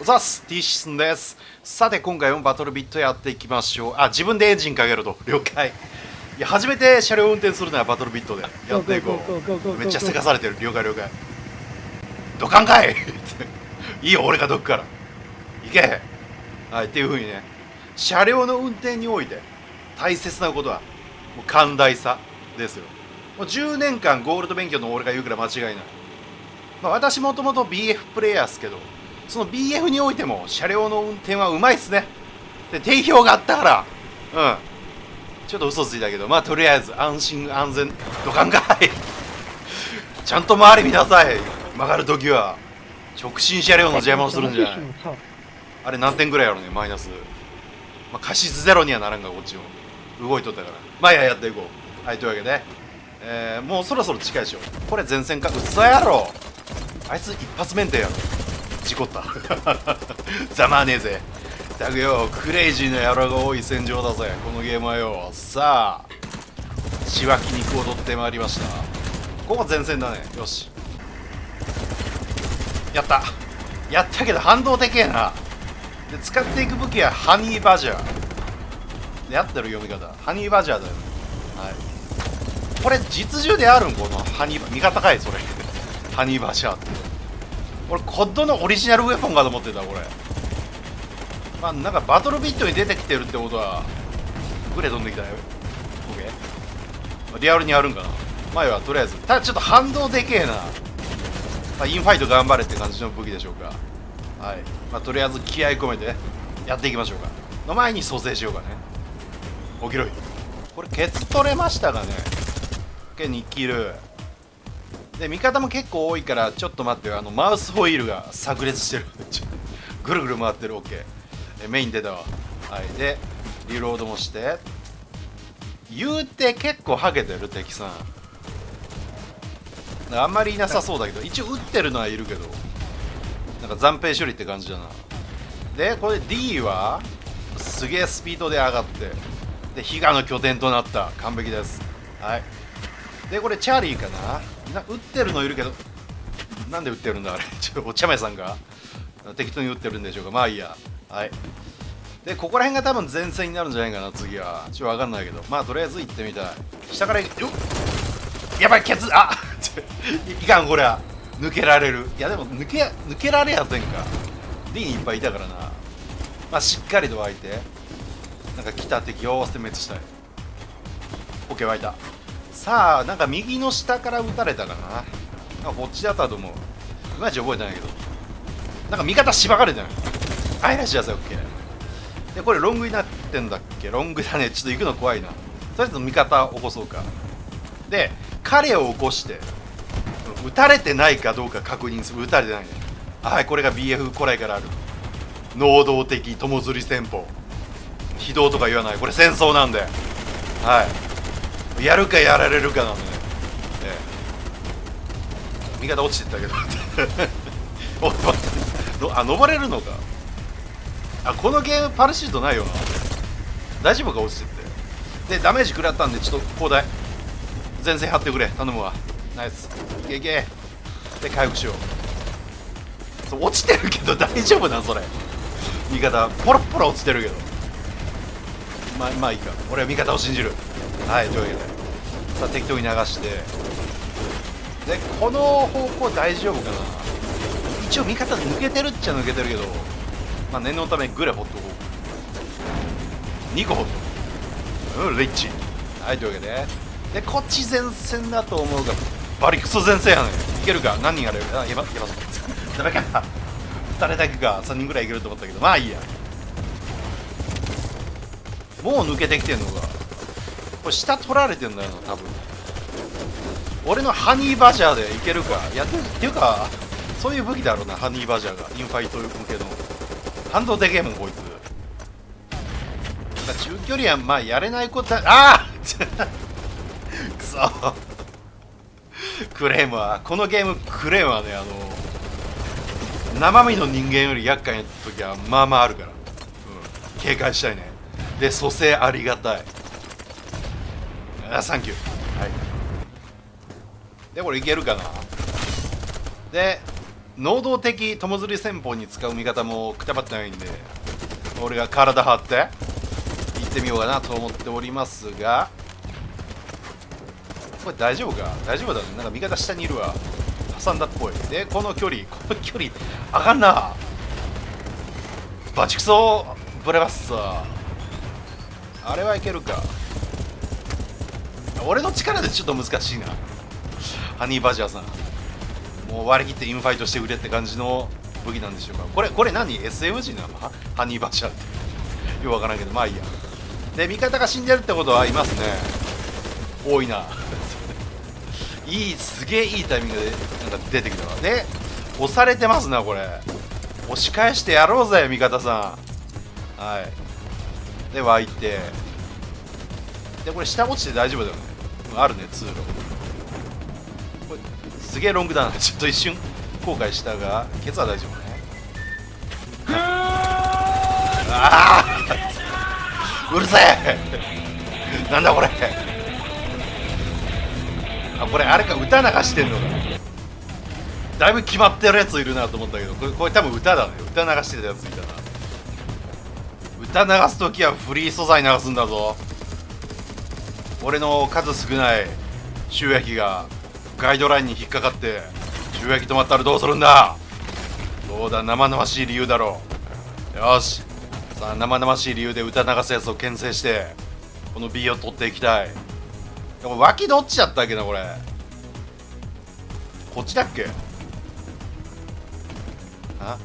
おざっす。ティッシスンです。さて今回もバトルビットやっていきましょう。あ自分でエンジンかけると。了解。いや初めて車両運転するのはバトルビットでやっていこう。めっちゃせかされてる。了解了解。ドカンかい。いいよ俺がどくから。行け。はいっていうふうにね。車両の運転において大切なことはもう寛大さですよ。もう10年間ゴールド勉強の俺が言うから間違いない、まあ、私もともと BF プレイヤーですけどその BF においても車両の運転はうまいっすね。で定評があったから。うん。ちょっと嘘ついたけどまあとりあえず安心安全ドカンかい。ちゃんと周り見なさい。曲がるときは直進車両の邪魔をするんじゃない。あれ何点ぐらいやろねマイナス。まあ過失ゼロにはならんがこっちも。動いとったから。まあいややっていこう。はいというわけで、えー、もうそろそろ近いでしょ。これ前線か。嘘やろ。あいつ一発免停やろ事故った。ざまあねえぜ。だくよクレイジーな野郎が多い戦場だぜ。このゲームはよ。さあ血湧き肉を取ってまいりました。ここ前線だね。よし。やった。やったけど反動でけえな。で使っていく武器はハニーバジャー。で合ってる読み方。ハニーバジャーだよね。はい。これ実銃であるんこのハニー味方かいそれ。ハニーバジャーって。俺コッドのオリジナルウェポンかと思ってたこれ。まあなんかバトルビットに出てきてるってことはグレ飛んできたよ。OK リアルにあるんかな。前はとりあえず。ただちょっと反動でけえな、まあ、インファイト頑張れって感じの武器でしょうか。はい、まあ、とりあえず気合い込めてやっていきましょうか。の前に蘇生しようかね。起きろい。これケツ取れましたかね。OK 2キルで味方も結構多いからちょっと待ってよ。あのマウスホイールが炸裂してる。ぐるぐる回ってる。OK えメイン出たわ。はい。でリロードもして。言うて結構ハゲてる敵さん。あんまりいなさそうだけど。一応撃ってるのはいるけど。なんか暫定処理って感じだな。でこれ D はすげえスピードで上がって。で比嘉の拠点となった。完璧です。はい。でこれチャーリーかな。な撃ってるのいるけどなんで撃ってるんだあれ？ちょっとお茶目さんが適当に撃ってるんでしょうか？まあいいや。はい。でここら辺が多分前線になるんじゃないかな次は。ちょっと分かんないけど。まあとりあえず行ってみたい。下からよっ！やばいケツあ！いかんこれは。抜けられる。いやでも抜け抜けられやせんか。D にいっぱいいたからな。まあしっかりと湧いて。なんか来た敵を殲滅したい。OK 湧いた。さあなんか右の下から撃たれたかな。なんかこっちだったと思う。いまいち覚えてないけど。なんか味方しばかれてな。いあいらっしゃいませ OK でこれロングになってんだっけ。ロングだね。ちょっと行くの怖いな。とりあえず味方起こそうか。で彼を起こして撃たれてないかどうか確認する。撃たれてないね。はいこれが BF 古来からある。能動的友釣り戦法。非道とか言わない。これ戦争なんではい。やるかやられるかなんでね、ええ、味方落ちてったけど。お待って。あ登れるのか。あこのゲームパルシートないよな。大丈夫か落ちてって。でダメージ食らったんでちょっと砲台前線張ってくれ。頼むわ。ナイス。いけいけ。で回復しよう。そう落ちてるけど 大丈夫なそれ。味方ポロポロ落ちてるけど。まあまあいいか。俺は味方を信じる。はいというわけで。さあ適当に流して。でこの方向大丈夫かな。一応味方抜けてるっちゃ抜けてるけどまあ念のためグレほっとこう。2個ほっとうんリッチ。はいというわけで。でこっち前線だと思うがバリクソ前線やねん。いけるか？何人あるあやばやばそう。ダメか2人だけか？3人ぐらいいけると思ったけど。まあいいや。もう抜けてきてんのかこれ下取られてんだよな多分。俺のハニーバジャーでいけるかやっていうかそういう武器だろうなハニーバジャーがインファイト向けの。反動でけえもんこいつ。中距離はまあやれないことああくそクレームはこのゲームクレームはねあの生身の人間より厄介な時はまあまああるから、うん、警戒したいね。で蘇生ありがたい。あサンキューはい。でこれいけるかな？で能動的友釣り戦法に使う味方もくたばってないんで俺が体張って行ってみようかなと思っておりますがこれ大丈夫か？大丈夫だね。なんか味方下にいるわ。挟んだっぽい。でこの距離この距離あかんな。バチクソブレバッサーあれはいけるか？俺の力でちょっと難しいな。ハニーバジャーさん。もう割り切ってインファイトしてくれって感じの武器なんでしょうか。これこれ何？SMG なの？ハニーバジャーって。よくわからんけど。まあいいや。で味方が死んでるってことはいますね。多いな。いいすげえいいタイミングでなんか出てきたわ。で押されてますなこれ。押し返してやろうぜ味方さん。はい。で湧いて。でこれ下落ちて大丈夫だよね。あるね通路。これすげえロングだなちょっと一瞬後悔したがケツは大丈夫ね。ああうるせえ。なんだこれ。あこれあれか歌流してんのか。だいぶ決まってるやついるなと思ったけどこれこれ多分歌だね。歌流してたやついたな。歌流す時はフリー素材流すんだぞ。俺の数少ない収益がガイドラインに引っかかって収益止まったらどうするんだ?そうだ生々しい理由だろう。よし。さあ生々しい理由で歌流すやつを牽制してこの B を取っていきたい。でも脇どっちだったっけなこれ。こっちだっけ?あ？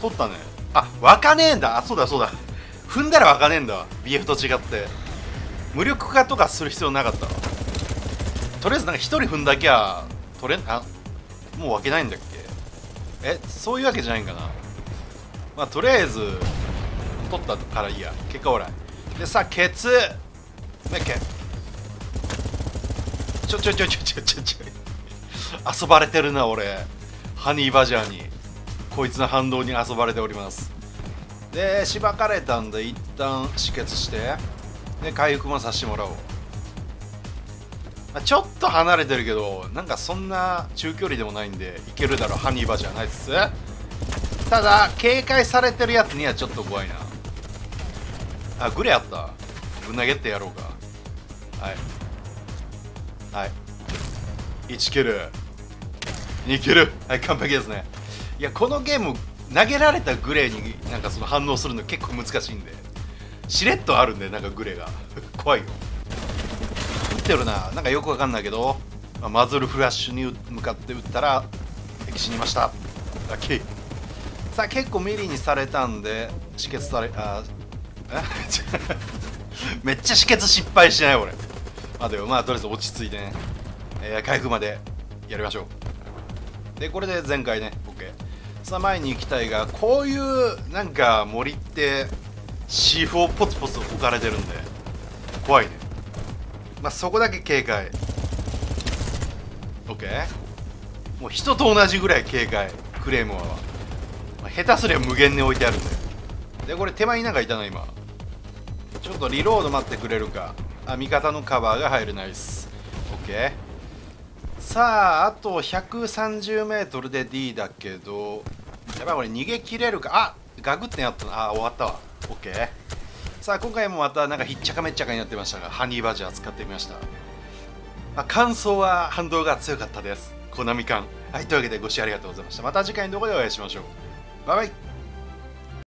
取ったね。あ湧かねえんだ。あそうだそうだ。踏んだら湧かねえんだ。BF と違って。無力化とかする必要なかったとりあえずなんか1人踏んだきゃ取れんあもう分けないんだっけ？えそういうわけじゃないんかな？まあとりあえず取ったからいいや。結果オーライ。でさあケツ。ねケちょちょちょちょちょちょちょ。遊ばれてるな俺。ハニーバジャーに。こいつの反動に遊ばれております。でしばかれたんで一旦止血して。で回復もさせてもらおう、まあ、ちょっと離れてるけどなんかそんな中距離でもないんでいけるだろハニーバーじゃないっす。ただ警戒されてるやつにはちょっと怖いな。あグレあった。ぶん投げてやろうか。はい。はい。1キル。2キル。はい完璧ですね。いやこのゲーム投げられたグレーになんかその反応するの結構難しいんで。しれっとあるんでなんかグレが。怖いよ。撃ってるな。なんかよくわかんないけど、まあ、マズルフラッシュに向かって撃ったら敵死にました。ラッキーさあ結構ミリにされたんで止血されあ めっちゃ止血失敗しない俺。まあでもまあとりあえず落ち着いてね、えー、回復までやりましょう。でこれで前回ね OK さあ前に行きたいがこういうなんか森って C4 ポツポツ置かれてるんで。怖いね。まあそこだけ警戒。OK もう人と同じぐらい警戒。クレームは、まあ、下手すりゃ無限に置いてあるんで。でこれ手前になんかいたな今。ちょっとリロード待ってくれるか。あ味方のカバーが入る。ナイス。OK さああと 130m で D だけど。やばい俺逃げ切れるか。あガグってやった。なあ終わったわ。OK さあ今回もまたなんかひっちゃかめっちゃかになってましたがハニーバジャー使ってみました、まあ、感想は反動が強かったです。コナミ感はいというわけでご視聴ありがとうございました。また次回の動画でお会いしましょう。バイバイ。